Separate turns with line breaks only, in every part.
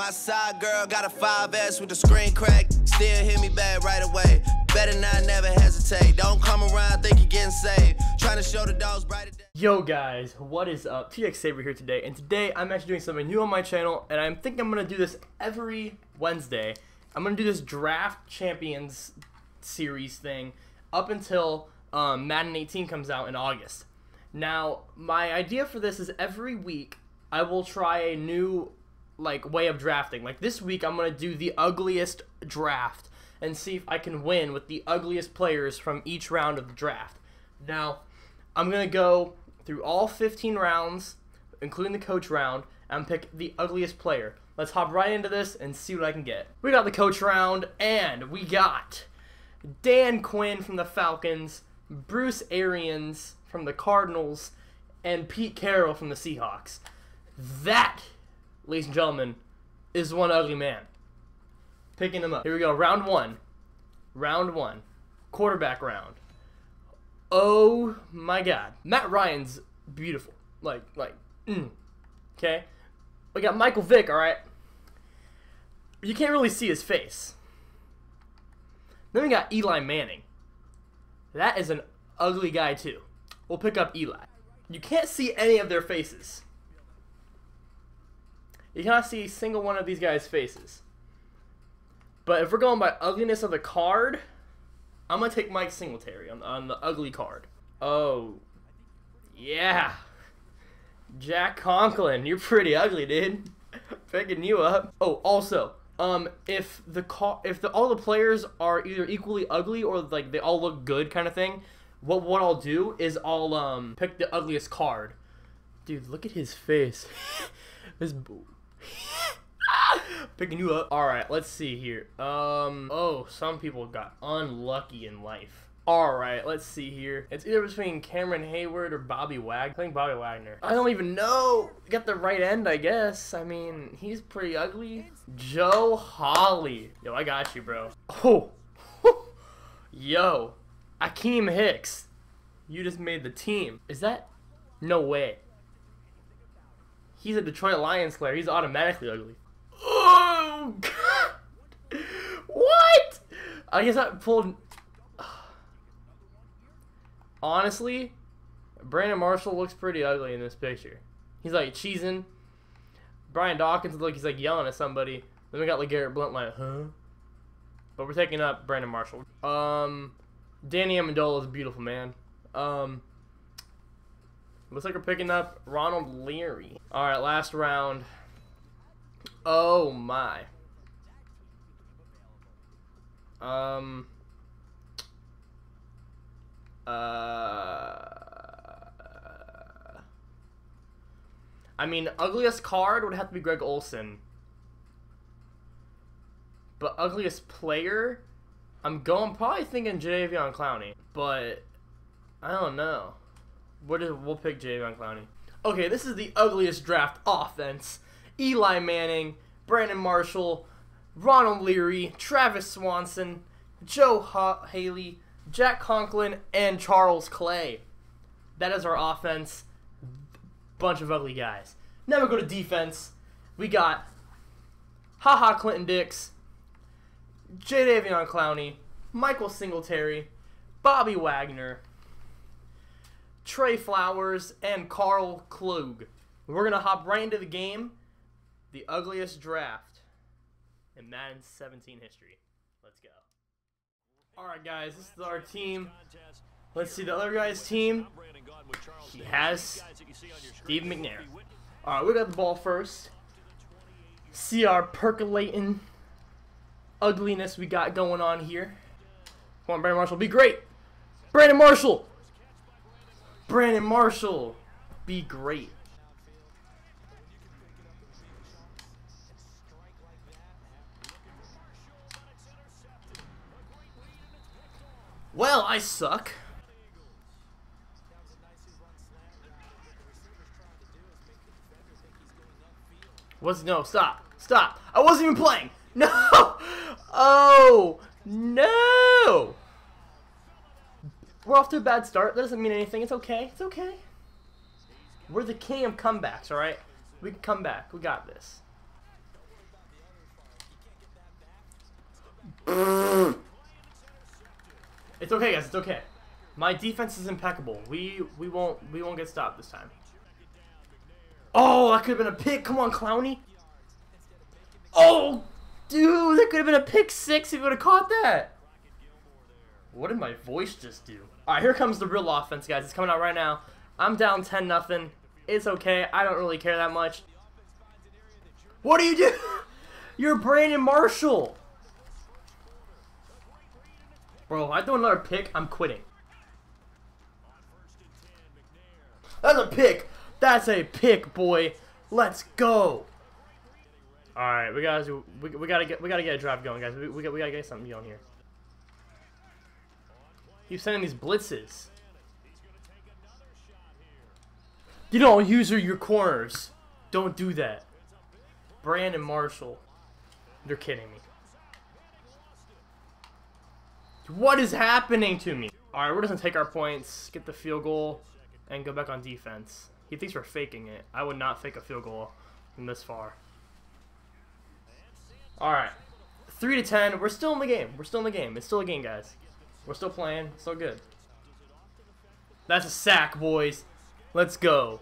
My side girl got a 5S with the screen crack. Still hit me back right away. Better not never hesitate. Don't come around think you're getting saved. Trying to show the dogs brighter.
Yo guys, what is up? TX Saber here today, and today I'm actually doing something new on my channel, and I'm thinking I'm gonna do this every Wednesday. I'm gonna do this draft champions series thing up until um, Madden 18 comes out in August. Now, my idea for this is every week I will try a new like way of drafting. Like this week I'm gonna do the ugliest draft and see if I can win with the ugliest players from each round of the draft. Now, I'm gonna go through all 15 rounds, including the coach round, and pick the ugliest player. Let's hop right into this and see what I can get. We got the coach round, and we got Dan Quinn from the Falcons, Bruce Arians from the Cardinals, and Pete Carroll from the Seahawks. That, ladies and gentlemen, is one ugly man. Picking him up. Here we go. Round one. Round one. Quarterback round. Oh my god. Matt Ryan's beautiful. Like, like, mm. Okay? We got Michael Vick, alright? You can't really see his face. Then we got Eli Manning. That is an ugly guy, too. We'll pick up Eli. You can't see any of their faces. You cannot see a single one of these guys' faces. But if we're going by ugliness of the card, I'm going to take Mike Singletary on, on the ugly card. Oh, yeah. Jack Conklin, you're pretty ugly, dude. Picking you up. Oh, also, um, if the if the all the players are either equally ugly or like they all look good, kind of thing, what what I'll do is I'll um pick the ugliest card. Dude, look at his face. this picking you up. All right, let's see here. Um, oh, some people got unlucky in life. All right, let's see here. It's either between Cameron Heyward or Bobby Wagner. I think Bobby Wagner. I don't even know. Got the right end, I guess. I mean, he's pretty ugly. Joe Holly. Yo, I got you, bro. Oh. Yo. Akiem Hicks. You just made the team. Is that? No way. He's a Detroit Lions player. He's automatically ugly. Oh, God. What? I guess I pulled honestly, Brandon Marshall looks pretty ugly in this picture. He's like cheesing. Brian Dawkins look he's like yelling at somebody. Then we got LeGarrette Blount like, huh? But we're taking up Brandon Marshall. Um, Danny Amendola is a beautiful man. Um, looks like we're picking up Ronald Leary. All right, last round. Oh my. Um. Uh, I mean, ugliest card would have to be Greg Olsen. But ugliest player, I'm going probably thinking Jadeveon Clowney. But I don't know. What is we'll pick Jadeveon Clowney. Okay, this is the ugliest draft offense. Eli Manning, Brandon Marshall, Ronald Leary, Travis Swanson, Joe ha- Haley, Jack Conklin, and Charles Clay. That is our offense. Bunch of ugly guys. Now we go to defense. We got Ha Ha Clinton-Dix, Jadeveon Clowney, Michael Singletary, Bobby Wagner, Trey Flowers, and Karl Klug. We're going to hop right into the game. The ugliest draft in Madden 17 history. Let's go. Alright guys, this is our team. Let's see the other guy's team. He has Steve McNair. Alright, we got the ball first. See our percolating ugliness we got going on here. Come on, Brandon Marshall, be great! Brandon Marshall! Brandon Marshall, be great. Well, I suck. Was no stop stop! I wasn't even playing. No! Oh no! We're off to a bad start. That doesn't mean anything. It's okay. It's okay. We're the king of comebacks, alright? We can come back. We got this. it's okay, guys. It's okay. My defense is impeccable. We we won't we won't get stopped this time. Oh, that could have been a pick. Come on, Clowney. Oh, dude, that could have been a pick six if you would have caught that. What did my voice just do? All right, here comes the real offense, guys. It's coming out right now. I'm down 10 nothing. It's okay. I don't really care that much. What do you do? You're Brandon Marshall. Bro, if I throw another pick, I'm quitting. That's a pick. That's a pick, boy. Let's go. All right, we gotta. We, we gotta get. We gotta get a drive going, guys. We, we, we gotta get something going here. He's sending these blitzes. You don't use your corners. Don't do that. Brandon Marshall. You're kidding me. What is happening to me? Alright, we're just gonna take our points, get the field goal, and go back on defense. He thinks we're faking it. I would not fake a field goal from this far. Alright. 3 to 10. We're still in the game. We're still in the game. It's still a game, guys. We're still playing. Still good. That's a sack, boys. Let's go.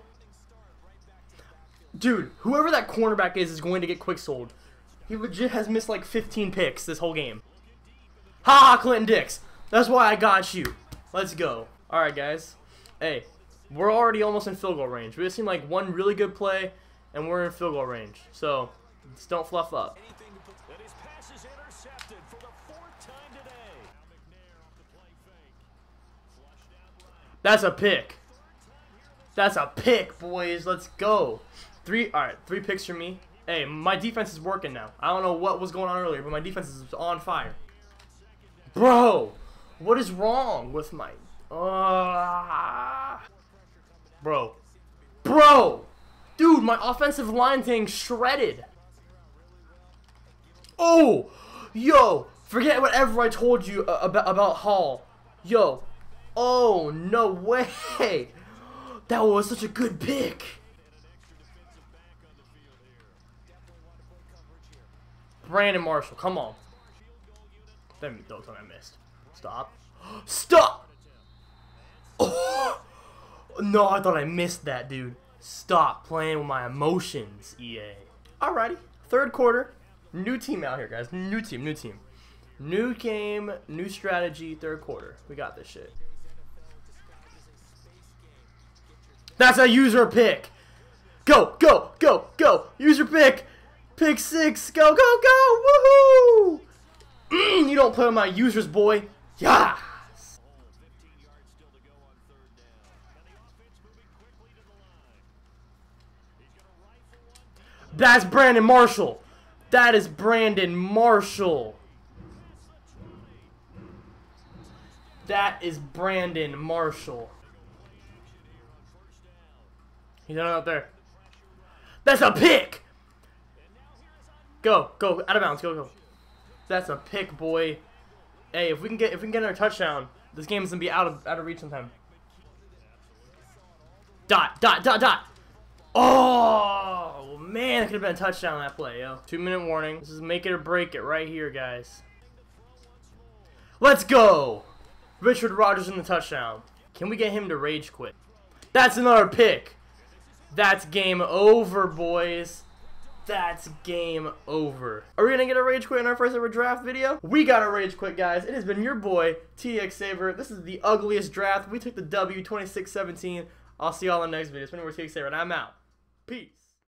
Dude, whoever that cornerback is is going to get quick sold. He legit has missed like 15 picks this whole game. Ha ha, Clinton Dix. That's why I got you. Let's go. Alright, guys. Hey, we're already almost in field goal range. We just seen like one really good play, and we're in field goal range. So, just don't fluff up. That's a pick. That's a pick, boys. Let's go. Three, all right, three picks for me. Hey, my defense is working now. I don't know what was going on earlier, but my defense is on fire. Bro, what is wrong with my... Uh, bro. Bro! Dude, my offensive line thing shredded. Oh! Yo! Forget whatever I told you about, about Hall. Yo. Oh, no way! That was such a good pick. Brandon Marshall, come on. Don't tell me I missed. Stop. Stop! Oh! No, I thought I missed that, dude. Stop playing with my emotions, EA. Alrighty. Third quarter. New team out here, guys. New team, new team. New game, new strategy, third quarter. We got this shit. That's a user pick. Go, go, go, go. User pick. Pick six. Go, go, go. Woohoo! Mm, you don't play with my users, boy. Yeah. That's Brandon Marshall. That is Brandon Marshall. That is Brandon Marshall. He's not out there. That's a pick! Go, go, out of bounds, go, go. That's a pick, boy. Hey, if we can get if we can get another touchdown, this game is gonna be out of out of reach sometime. Dot, dot, dot, dot. Oh man, it could have been a touchdown on that play, yo. Two minute warning. This is make it or break it right here, guys. Let's go! Richard Rodgers in the touchdown. Can we get him to rage quit? That's another pick. That's game over, boys. That's game over. Are we gonna get a rage quit in our first ever draft video? We got a rage quit, guys. It has been your boy, TX Saber. This is the ugliest draft. We took the W 26-17. I'll see y'all in the next video. It's been TX Saber, and I'm out. Peace.